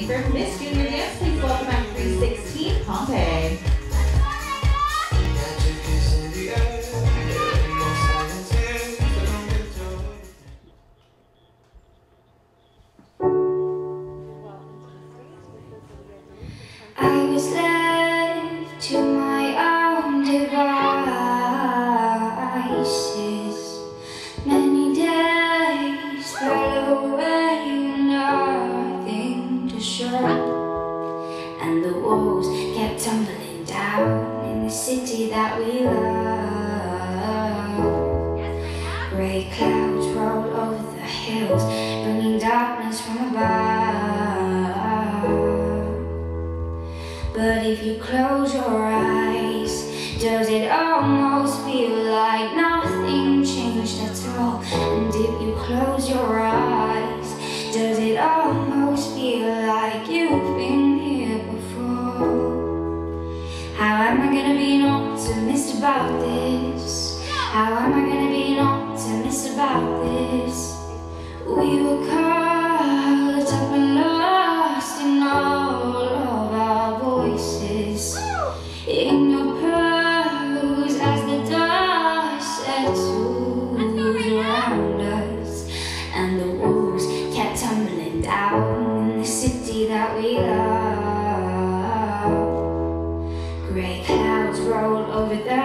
For Miss Junior Dance, please welcome at 316 Pompeii. I was left to my that we love. Grey clouds roll over the hills, bringing darkness from above. But if you close your eyes, does it almost feel like nothing changed at all? And if you close your eyes, does it almost feel like you've about this? How am I gonna be an optimist about this? We were caught up and lost in all of our voices. In your pose as the dust settles around us, and the walls kept tumbling down in the city that we love. Grey clouds roll over the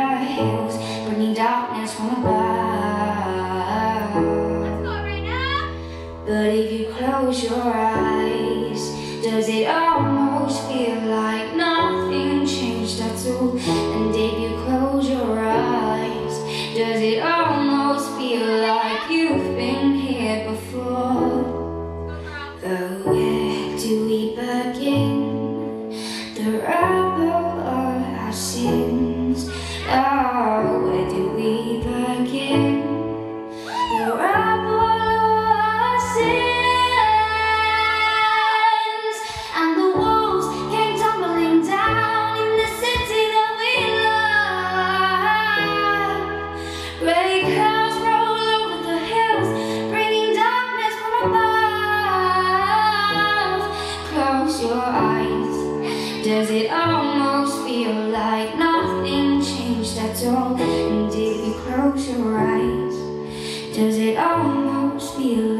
close your eyes, does it almost feel like nothing changed at all? And if you close your eyes, does it almost feel like you've been here before? But where do we begin? The rubble of our sins. Oh, Does it almost feel like nothing changed at all? And if you close your eyes, does it almost feel like